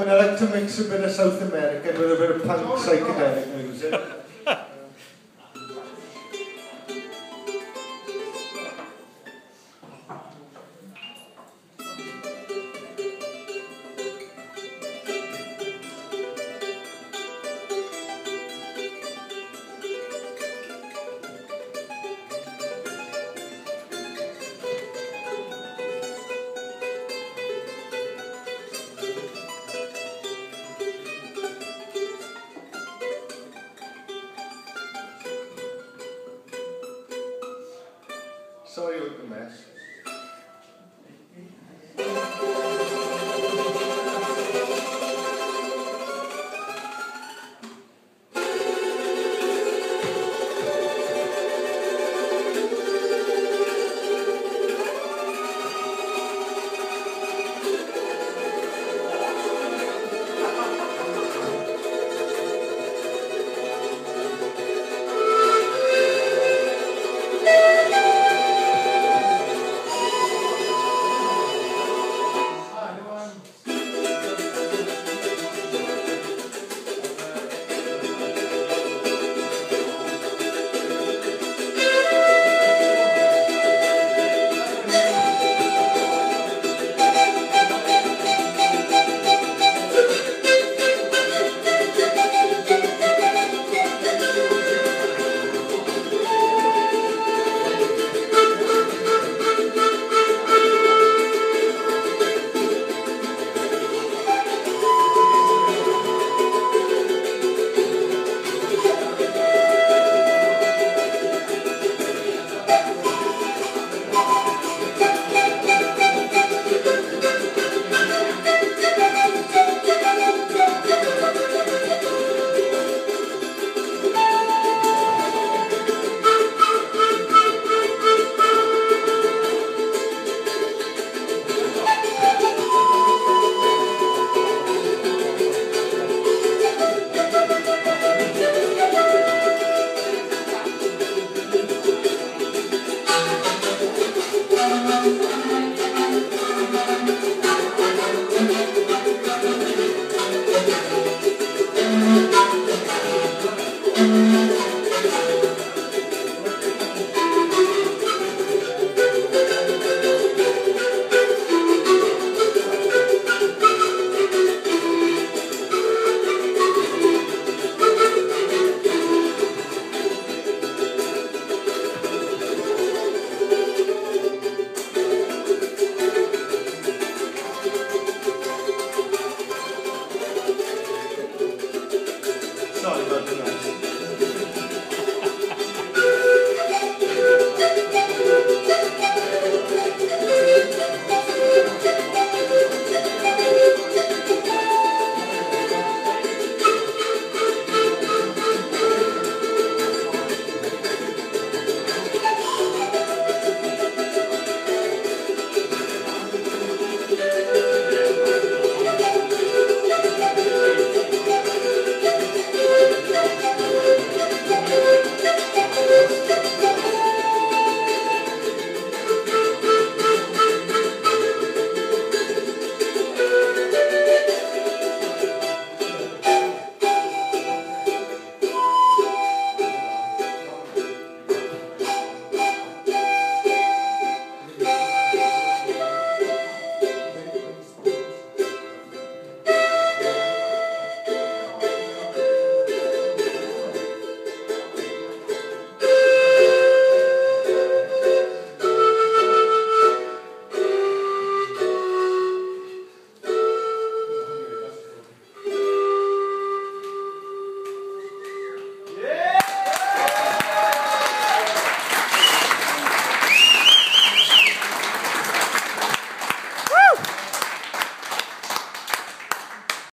I like to mix a bit of South American with a bit of punk psychedelic music. sorry with the mess.